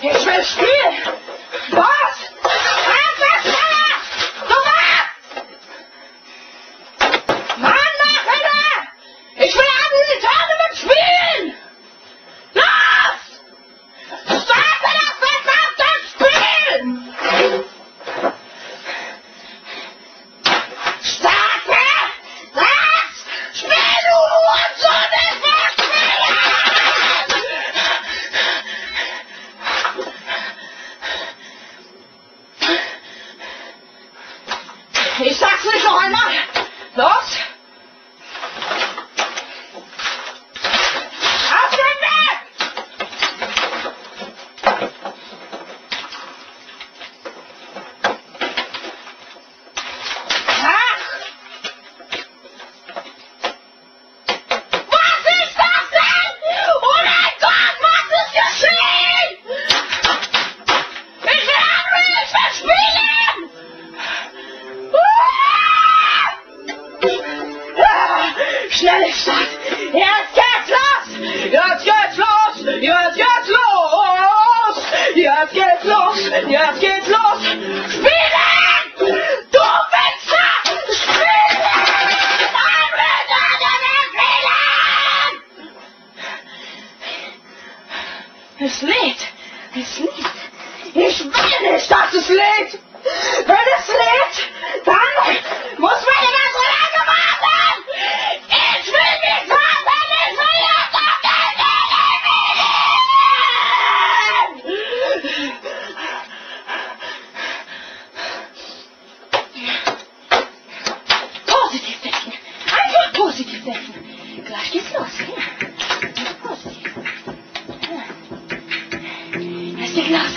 Ich verstehe. Was? exactly how I want it. Thus, Schnelle Stadt! Jetzt geht's los! Jetzt geht's los! Jetzt geht's los! Jetzt geht's los! Jetzt geht's los! Du Wichser! Spielen! Henry, spielen! Es lädt! Es lädt! Ich will nicht, dass es lädt! Wenn siglos. Siglos.